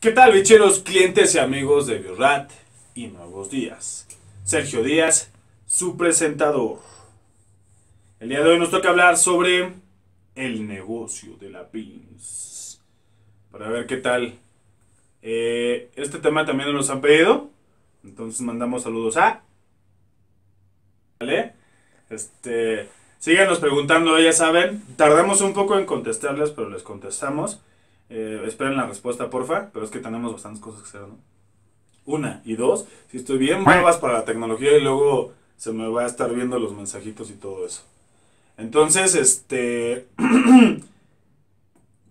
¿Qué tal, bicheros, clientes y amigos de Biorat y Nuevos Días? Sergio Díaz, su presentador. El día de hoy nos toca hablar sobre el negocio de la PIMS. Para ver qué tal. Eh, este tema también nos han pedido. Entonces mandamos saludos a. ¿Vale? Este. Síganos preguntando, ya saben. Tardamos un poco en contestarles, pero les contestamos. Eh, esperen la respuesta, porfa, pero es que tenemos bastantes cosas que hacer, ¿no? Una. Y dos, si estoy bien nuevas para la tecnología y luego se me va a estar viendo los mensajitos y todo eso. Entonces, este...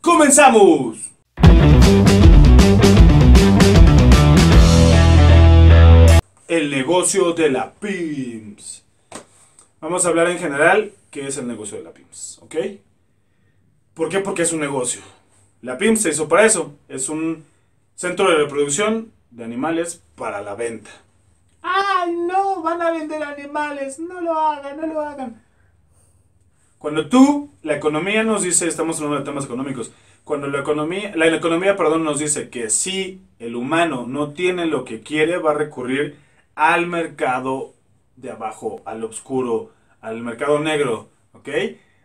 ¡Comenzamos! El negocio de la PIMS. Vamos a hablar en general qué es el negocio de la PIMS, ¿ok? ¿Por qué? Porque es un negocio. La PIM se hizo para eso. Es un centro de reproducción de animales para la venta. ¡Ay, no! Van a vender animales. No lo hagan, no lo hagan. Cuando tú, la economía nos dice, estamos hablando de temas económicos, cuando la economía, la economía, perdón, nos dice que si el humano no tiene lo que quiere, va a recurrir al mercado de abajo, al oscuro, al mercado negro, ¿ok?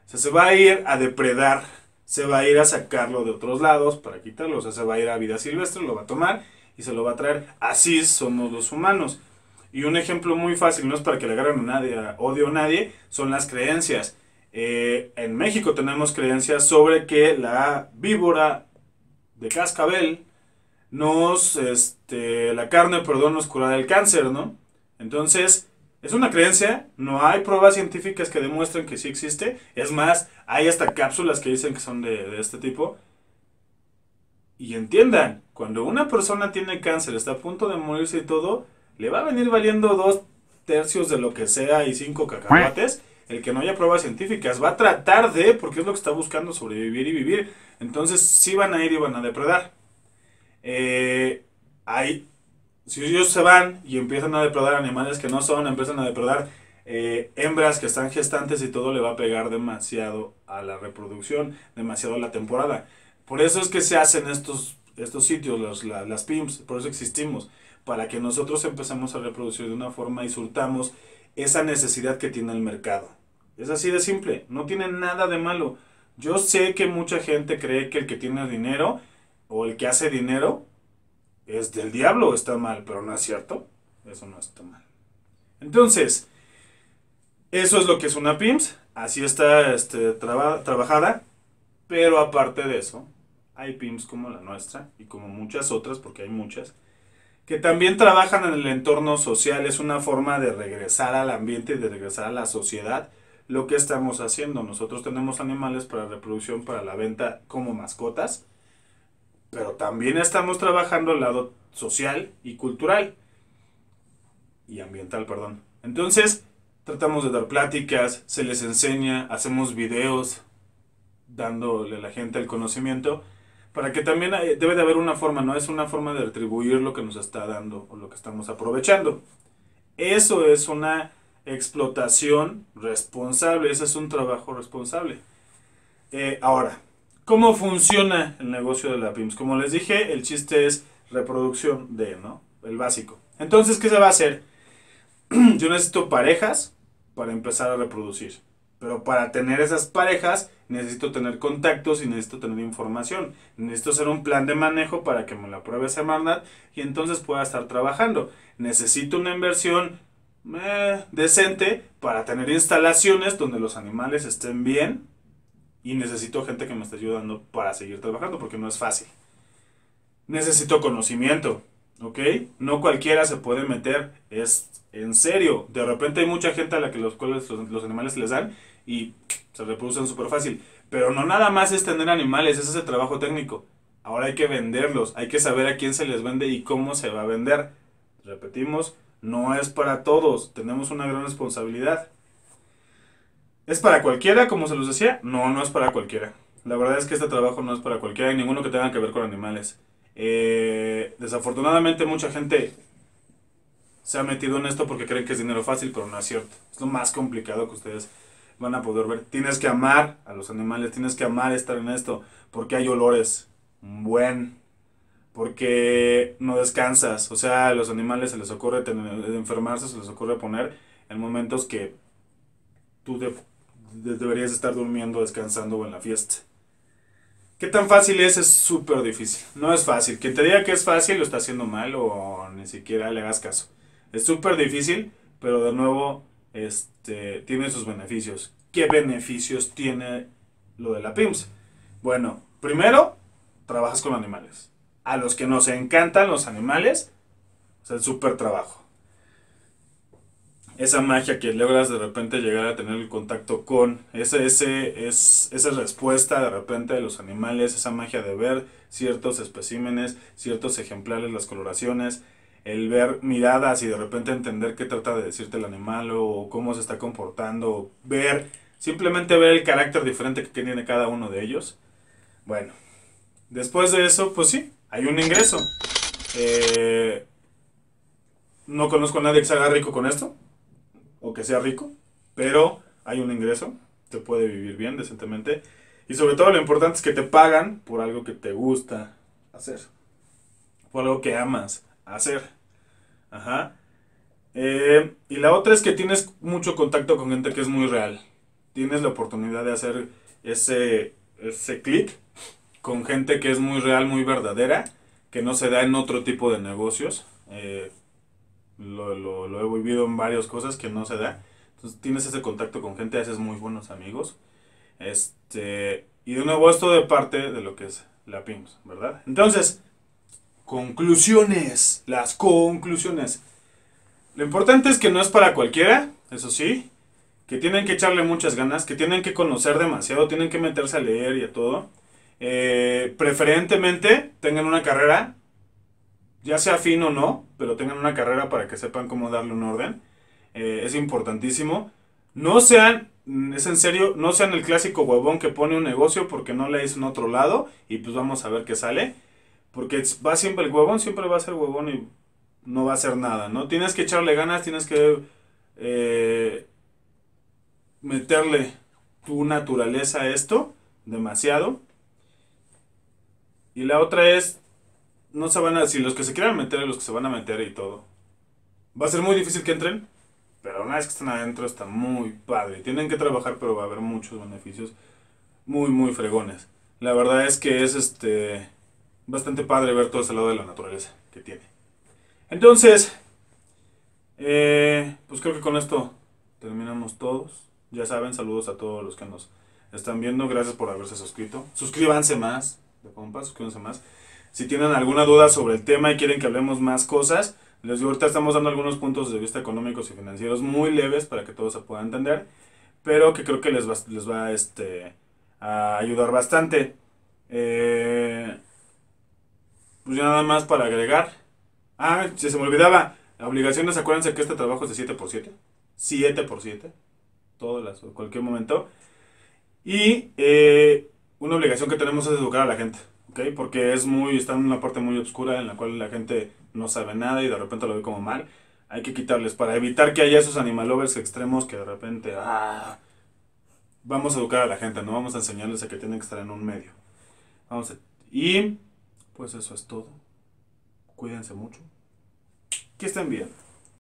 O sea, se va a ir a depredar se va a ir a sacarlo de otros lados para quitarlo. O sea, se va a ir a vida silvestre, lo va a tomar y se lo va a traer. Así somos los humanos. Y un ejemplo muy fácil, no es para que le agarren a nadie, odio a nadie, son las creencias. Eh, en México tenemos creencias sobre que la víbora de cascabel nos, este, la carne, perdón, nos cura del cáncer, ¿no? Entonces, es una creencia, no hay pruebas científicas que demuestren que sí existe. Es más, hay hasta cápsulas que dicen que son de, este tipo. Y entiendan, cuando una persona tiene cáncer, está a punto de morirse y todo, le va a venir valiendo dos tercios de lo que sea y cinco cacahuates el que no haya pruebas científicas. Va a tratar de, porque es lo que está buscando, sobrevivir y vivir. Entonces sí van a ir y van a depredar. Eh, hay si ellos se van y empiezan a depredar animales que no son, empiezan a depredar eh, hembras que están gestantes y todo le va a pegar demasiado a la reproducción, demasiado a la temporada. Por eso es que se hacen estos, estos sitios, los, las PIMS, por eso existimos, para que nosotros empecemos a reproducir de una forma y surtamos esa necesidad que tiene el mercado. Es así de simple, no tiene nada de malo. Yo sé que mucha gente cree que el que tiene dinero o el que hace dinero es del diablo, está mal, pero no es cierto. Eso no está mal. Entonces, eso es lo que es una PIMS. Así está este, trabajada. Pero aparte de eso, hay PIMS como la nuestra y como muchas otras, porque hay muchas, que también trabajan en el entorno social. Es una forma de regresar al ambiente y de regresar a la sociedad lo que estamos haciendo. Nosotros tenemos animales para reproducción, para la venta como mascotas pero también estamos trabajando el lado social y cultural y ambiental, perdón. Entonces, tratamos de dar pláticas, se les enseña, hacemos videos dándole a la gente el conocimiento para que también debe de haber una forma, no es una forma de retribuir lo que nos está dando o lo que estamos aprovechando. Eso es una explotación responsable, ese es un trabajo responsable. Eh, ahora, ¿Cómo funciona el negocio de la PIMS? Como les dije, el chiste es reproducción de, ¿no? El básico. Entonces, ¿qué se va a hacer? Yo necesito parejas para empezar a reproducir. Pero para tener esas parejas necesito tener contactos y necesito tener información. Necesito hacer un plan de manejo para que me lo apruebe Semarnat y entonces pueda estar trabajando. Necesito una inversión eh, decente para tener instalaciones donde los animales estén bien y necesito gente que me esté ayudando para seguir trabajando porque no es fácil. Necesito conocimiento, ¿ok? No cualquiera se puede meter, es en serio. De repente hay mucha gente a la que los, los, los animales les dan y se reproducen súper fácil. Pero no nada más es tener animales, ese es el trabajo técnico. Ahora hay que venderlos, hay que saber a quién se les vende y cómo se va a vender. Repetimos, no es para todos, tenemos una gran responsabilidad. ¿Es para cualquiera, como se los decía? No, no es para cualquiera. La verdad es que este trabajo no es para cualquiera y ninguno que tenga que ver con animales. Eh, desafortunadamente mucha gente se ha metido en esto porque creen que es dinero fácil, pero no es cierto. Es lo más complicado que ustedes van a poder ver. Tienes que amar a los animales, tienes que amar estar en esto, porque hay olores. Buen. porque no descansas. O sea, a los animales se les ocurre tener, enfermarse, se les ocurre poner en momentos que tú deberías estar durmiendo, descansando o en la fiesta. ¿Qué tan fácil es? Es súper difícil. No es fácil. Quien te diga que es fácil lo está haciendo mal o ni siquiera le hagas caso. Es súper difícil, pero de nuevo este, tiene sus beneficios. ¿Qué beneficios tiene lo de la PIMS? Bueno, primero, trabajas con animales. A los que nos encantan los animales, es el súper trabajo. Esa magia que logras de repente llegar a tener el contacto con, ese, es, esa respuesta de repente de los animales, esa magia de ver ciertos especímenes, ciertos ejemplares, las coloraciones, el ver miradas y de repente entender qué trata de decirte el animal o cómo se está comportando, ver, simplemente ver el carácter diferente que tiene cada uno de ellos. Bueno, después de eso, pues sí, hay un ingreso. Eh, no conozco a nadie que se haga rico con esto, o que sea rico, pero hay un ingreso, te puede vivir bien, decentemente. Y sobre todo lo importante es que te pagan por algo que te gusta hacer, por algo que amas hacer. Ajá. Eh, y la otra es que tienes mucho contacto con gente que es muy real. Tienes la oportunidad de hacer ese, ese clic con gente que es muy real, muy verdadera, que no se da en otro tipo de negocios. Eh, lo, lo, lo he vivido en varias cosas que no se da. Entonces tienes ese contacto con gente, haces muy buenos amigos. Este, y de nuevo esto de parte de lo que es la PIMS, ¿verdad? Entonces, conclusiones, las conclusiones. Lo importante es que no es para cualquiera, eso sí, que tienen que echarle muchas ganas, que tienen que conocer demasiado, tienen que meterse a leer y a todo. Eh, preferentemente tengan una carrera, ya sea fin o no, pero tengan una carrera para que sepan cómo darle un orden. Eh, es importantísimo. No sean, mm, es en serio, no sean el clásico huevón que pone un negocio porque no le hizo en otro lado y pues vamos a ver qué sale. Porque va siempre el huevón, siempre va a ser huevón y no va a hacer nada, ¿no? Tienes que echarle ganas, tienes que eh, meterle tu naturaleza a esto, demasiado. Y la otra es, no se van a, si los que se quieran meter, los que se van a meter y todo. Va a ser muy difícil que entren, pero una vez que están adentro está muy padre. Tienen que trabajar, pero va a haber muchos beneficios muy, muy fregones. La verdad es que es este bastante padre ver todo ese lado de la naturaleza que tiene. Entonces, eh, pues creo que con esto terminamos todos. Ya saben, saludos a todos los que nos están viendo. Gracias por haberse suscrito. Suscríbanse más, de compas, suscríbanse más. Si tienen alguna duda sobre el tema y quieren que hablemos más cosas, les digo, ahorita estamos dando algunos puntos de vista económicos y financieros muy leves para que todos se puedan entender, pero que creo que les va, les va este, a ayudar bastante. Eh, pues ya nada más para agregar. Ah, si se me olvidaba, obligaciones, acuérdense que este trabajo es de 7 por 7 7 por 7 todas las, cualquier momento. Y eh, una obligación que tenemos es educar a la gente, ¿ok? Porque es muy, está en una parte muy oscura en la cual la gente no sabe nada y de repente lo ve como mal. Hay que quitarles para evitar que haya esos animalovers extremos que de repente, ah, vamos a educar a la gente, no vamos a enseñarles a que tienen que estar en un medio. Vamos a, y pues eso es todo. Cuídense mucho. Que estén bien.